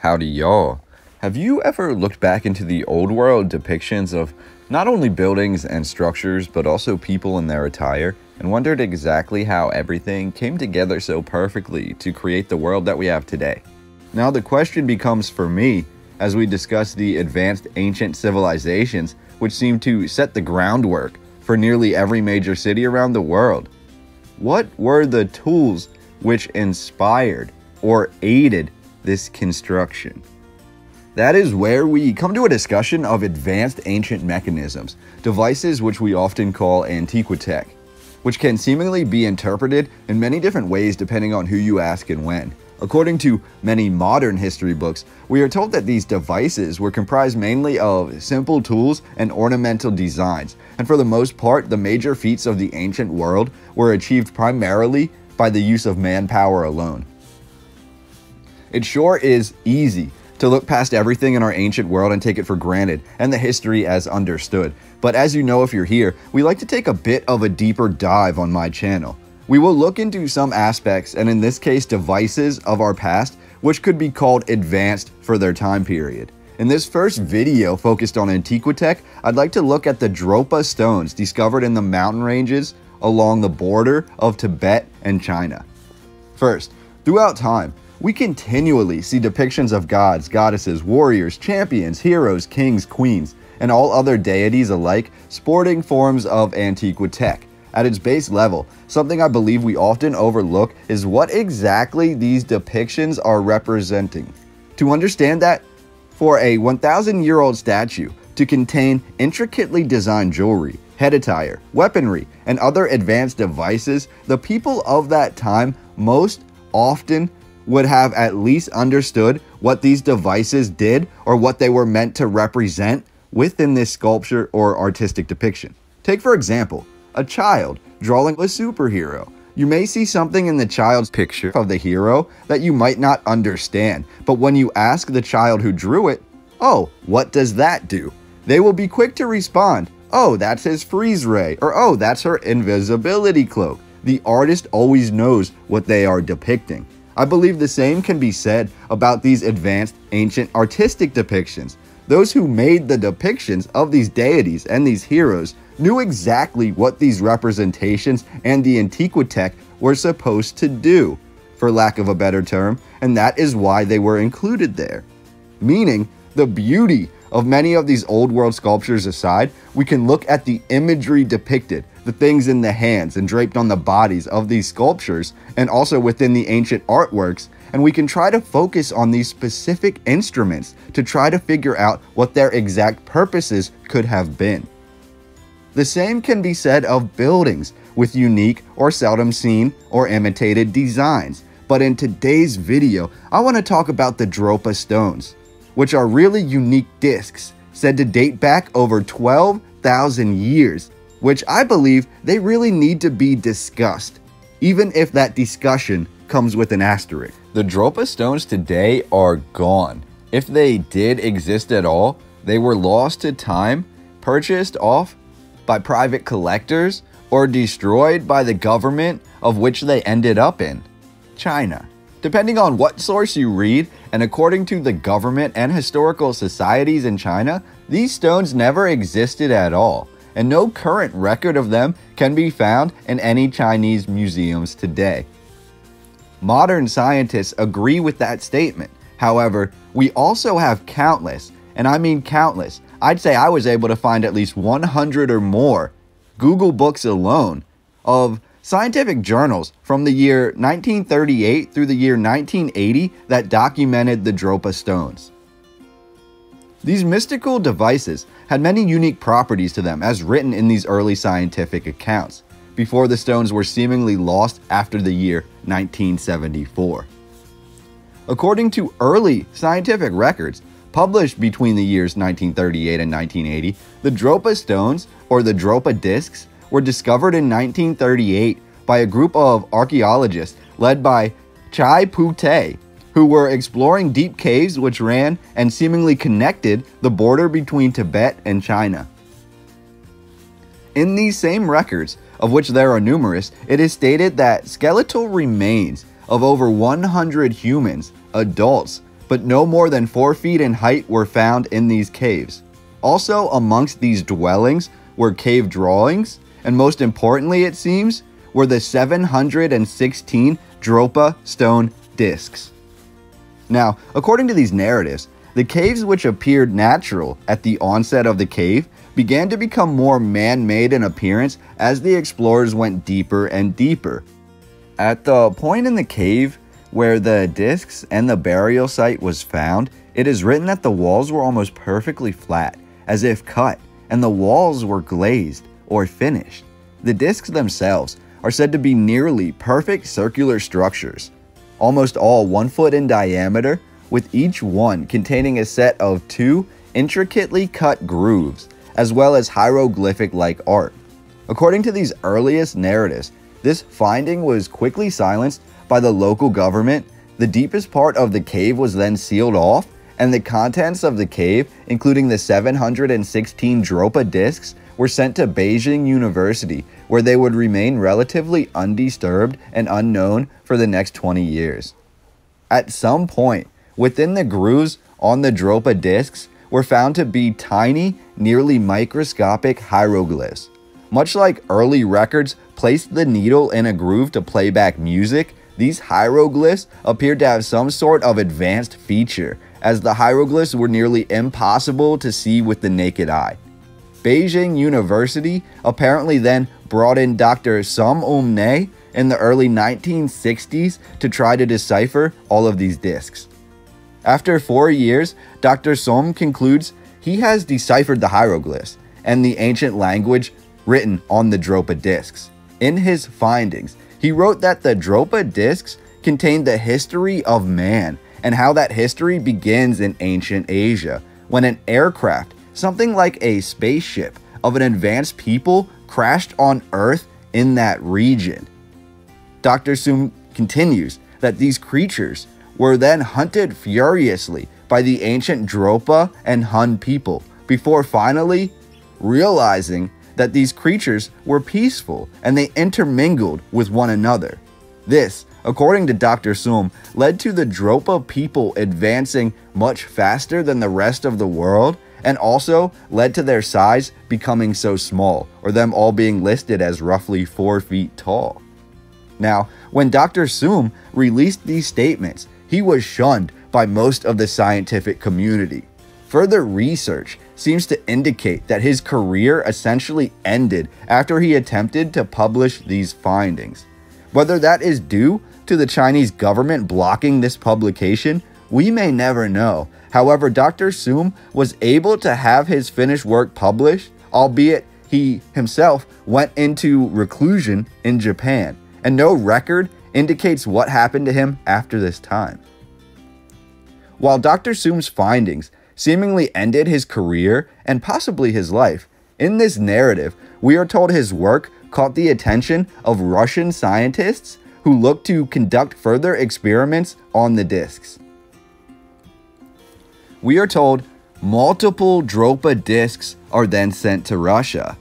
Howdy, y'all. Have you ever looked back into the old world depictions of not only buildings and structures, but also people in their attire, and wondered exactly how everything came together so perfectly to create the world that we have today? Now, the question becomes for me as we discuss the advanced ancient civilizations which seem to set the groundwork for nearly every major city around the world. What were the tools which inspired or aided this construction. That is where we come to a discussion of advanced ancient mechanisms, devices which we often call antiquitech, which can seemingly be interpreted in many different ways depending on who you ask and when. According to many modern history books, we are told that these devices were comprised mainly of simple tools and ornamental designs, and for the most part, the major feats of the ancient world were achieved primarily by the use of manpower alone. It sure is easy to look past everything in our ancient world and take it for granted, and the history as understood. But as you know if you're here, we like to take a bit of a deeper dive on my channel. We will look into some aspects, and in this case devices of our past, which could be called advanced for their time period. In this first video focused on Antiquitech, I'd like to look at the Dropa stones discovered in the mountain ranges along the border of Tibet and China. First, throughout time, we continually see depictions of gods, goddesses, warriors, champions, heroes, kings, queens, and all other deities alike sporting forms of Antiquitech. At its base level, something I believe we often overlook is what exactly these depictions are representing. To understand that, for a 1,000 year old statue to contain intricately designed jewelry, head attire, weaponry, and other advanced devices, the people of that time most often would have at least understood what these devices did or what they were meant to represent within this sculpture or artistic depiction. Take, for example, a child drawing a superhero. You may see something in the child's picture of the hero that you might not understand, but when you ask the child who drew it, oh, what does that do? They will be quick to respond, oh, that's his freeze ray, or oh, that's her invisibility cloak. The artist always knows what they are depicting. I believe the same can be said about these advanced ancient artistic depictions. Those who made the depictions of these deities and these heroes knew exactly what these representations and the Antiquitech were supposed to do, for lack of a better term, and that is why they were included there. Meaning, the beauty of many of these old world sculptures aside, we can look at the imagery depicted, the things in the hands and draped on the bodies of these sculptures, and also within the ancient artworks, and we can try to focus on these specific instruments to try to figure out what their exact purposes could have been. The same can be said of buildings with unique or seldom seen or imitated designs. But in today's video, I want to talk about the Dropa stones which are really unique discs said to date back over 12,000 years, which I believe they really need to be discussed, even if that discussion comes with an asterisk. The Dropa stones today are gone. If they did exist at all, they were lost to time, purchased off by private collectors, or destroyed by the government of which they ended up in China. Depending on what source you read, and according to the government and historical societies in China, these stones never existed at all, and no current record of them can be found in any Chinese museums today. Modern scientists agree with that statement. However, we also have countless, and I mean countless, I'd say I was able to find at least 100 or more Google Books alone of Scientific journals from the year 1938 through the year 1980 that documented the Dropa stones. These mystical devices had many unique properties to them as written in these early scientific accounts, before the stones were seemingly lost after the year 1974. According to early scientific records, published between the years 1938 and 1980, the Dropa stones, or the Dropa discs, were discovered in 1938 by a group of archaeologists led by Chai Pu Te, who were exploring deep caves which ran and seemingly connected the border between Tibet and China. In these same records, of which there are numerous, it is stated that skeletal remains of over 100 humans, adults, but no more than 4 feet in height were found in these caves. Also, amongst these dwellings were cave drawings, and most importantly, it seems, were the 716 Dropa stone discs. Now, according to these narratives, the caves which appeared natural at the onset of the cave began to become more man made in appearance as the explorers went deeper and deeper. At the point in the cave where the discs and the burial site was found, it is written that the walls were almost perfectly flat, as if cut, and the walls were glazed or finished. The discs themselves are said to be nearly perfect circular structures, almost all one foot in diameter, with each one containing a set of two intricately cut grooves, as well as hieroglyphic like art. According to these earliest narratives, this finding was quickly silenced by the local government, the deepest part of the cave was then sealed off, and the contents of the cave, including the 716 Dropa discs, were sent to Beijing University, where they would remain relatively undisturbed and unknown for the next 20 years. At some point, within the grooves on the Dropa discs were found to be tiny, nearly microscopic hieroglyphs. Much like early records placed the needle in a groove to play back music, these hieroglyphs appeared to have some sort of advanced feature, as the hieroglyphs were nearly impossible to see with the naked eye. Beijing University apparently then brought in Dr. Sum Um Ne in the early 1960s to try to decipher all of these discs. After four years, Dr. Sum concludes he has deciphered the hieroglyphs and the ancient language written on the Dropa discs. In his findings, he wrote that the Dropa discs contained the history of man and how that history begins in ancient Asia when an aircraft, something like a spaceship of an advanced people, crashed on Earth in that region. Dr. Sum continues that these creatures were then hunted furiously by the ancient Dropa and Hun people before finally realizing that these creatures were peaceful and they intermingled with one another. This, according to Dr. Sum, led to the Dropa people advancing much faster than the rest of the world and also led to their size becoming so small, or them all being listed as roughly 4 feet tall. Now, when Dr. Sum released these statements, he was shunned by most of the scientific community. Further research seems to indicate that his career essentially ended after he attempted to publish these findings. Whether that is due to the Chinese government blocking this publication, we may never know. However, Dr. Sum was able to have his finished work published, albeit he himself went into reclusion in Japan, and no record indicates what happened to him after this time. While Dr. Sum's findings seemingly ended his career and possibly his life. In this narrative, we are told his work caught the attention of Russian scientists who looked to conduct further experiments on the discs. We are told multiple Dropa discs are then sent to Russia.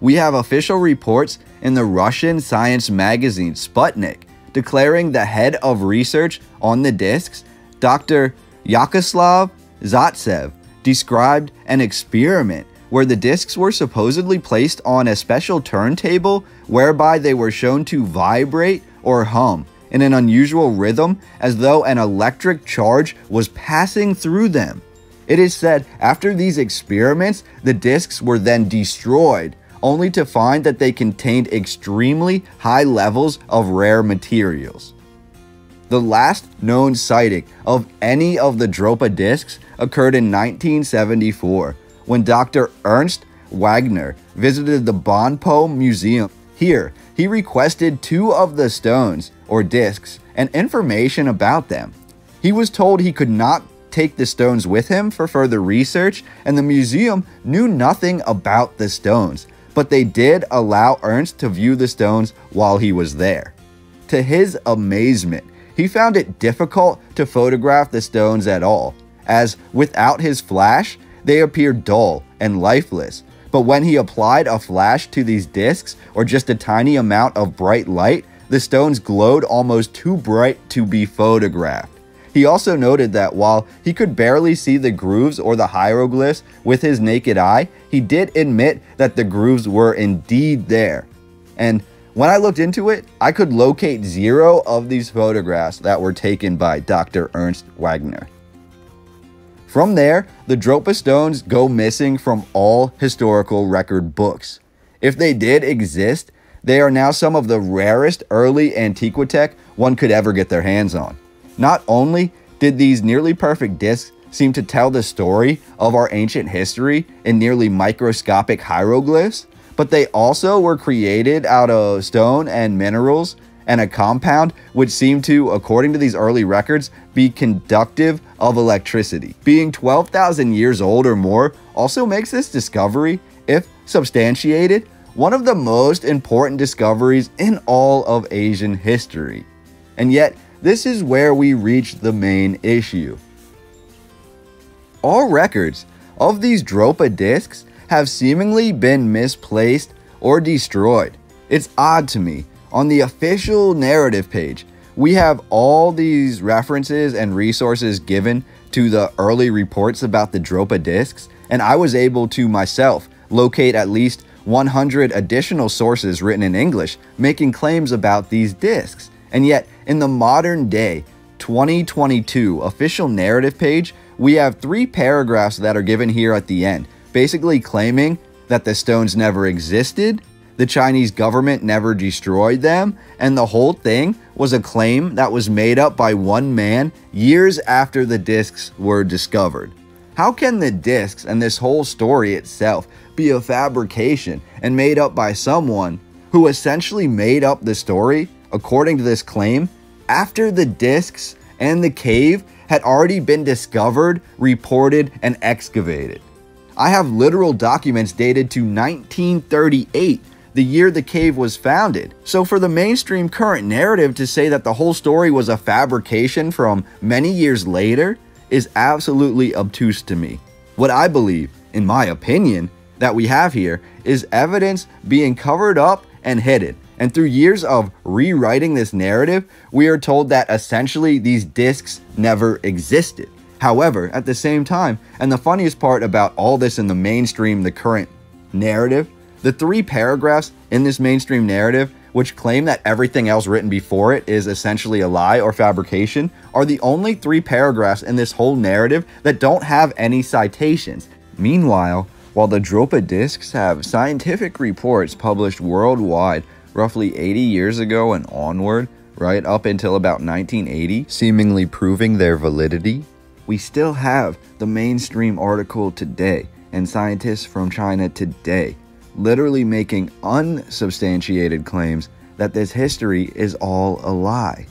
We have official reports in the Russian science magazine Sputnik declaring the head of research on the discs, Dr. Yakoslav Zatsev, described an experiment where the discs were supposedly placed on a special turntable whereby they were shown to vibrate or hum in an unusual rhythm as though an electric charge was passing through them. It is said after these experiments, the discs were then destroyed, only to find that they contained extremely high levels of rare materials. The last known sighting of any of the Dropa discs occurred in 1974 when Dr. Ernst Wagner visited the Banpo Museum. Here, he requested two of the stones, or discs, and information about them. He was told he could not take the stones with him for further research, and the museum knew nothing about the stones, but they did allow Ernst to view the stones while he was there. To his amazement, he found it difficult to photograph the stones at all, as without his flash, they appeared dull and lifeless. But when he applied a flash to these discs, or just a tiny amount of bright light, the stones glowed almost too bright to be photographed. He also noted that while he could barely see the grooves or the hieroglyphs with his naked eye, he did admit that the grooves were indeed there. And when I looked into it, I could locate zero of these photographs that were taken by Dr. Ernst Wagner. From there, the Dropa stones go missing from all historical record books. If they did exist, they are now some of the rarest early Antiquitech one could ever get their hands on. Not only did these nearly perfect discs seem to tell the story of our ancient history in nearly microscopic hieroglyphs, but they also were created out of stone and minerals and a compound which seemed to, according to these early records, be conductive of electricity. Being 12,000 years old or more also makes this discovery, if substantiated, one of the most important discoveries in all of Asian history. And yet, this is where we reach the main issue. All records of these Dropa discs have seemingly been misplaced or destroyed. It's odd to me. On the official narrative page, we have all these references and resources given to the early reports about the Dropa discs, and I was able to myself locate at least 100 additional sources written in English making claims about these discs. And yet, in the modern day, 2022 official narrative page, we have three paragraphs that are given here at the end, basically claiming that the stones never existed, the Chinese government never destroyed them, and the whole thing was a claim that was made up by one man years after the discs were discovered. How can the discs and this whole story itself be a fabrication and made up by someone who essentially made up the story according to this claim, after the discs and the cave had already been discovered, reported, and excavated. I have literal documents dated to 1938, the year the cave was founded. So for the mainstream current narrative to say that the whole story was a fabrication from many years later is absolutely obtuse to me. What I believe, in my opinion, that we have here is evidence being covered up and hidden. And through years of rewriting this narrative, we are told that essentially these discs never existed. However, at the same time, and the funniest part about all this in the mainstream, the current narrative, the three paragraphs in this mainstream narrative, which claim that everything else written before it is essentially a lie or fabrication, are the only three paragraphs in this whole narrative that don't have any citations. Meanwhile, while the Dropa discs have scientific reports published worldwide roughly 80 years ago and onward, right up until about 1980, seemingly proving their validity, we still have the mainstream article today and scientists from China today literally making unsubstantiated claims that this history is all a lie.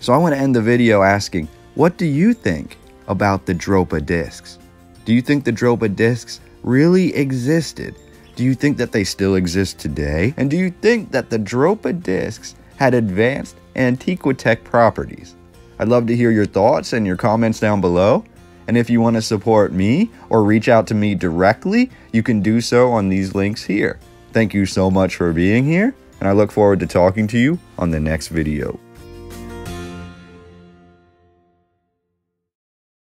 So I want to end the video asking, what do you think about the Dropa discs? Do you think the Dropa discs really existed? Do you think that they still exist today? And do you think that the Dropa discs had advanced Antiquitech properties? I'd love to hear your thoughts and your comments down below. And if you want to support me or reach out to me directly, you can do so on these links here. Thank you so much for being here, and I look forward to talking to you on the next video.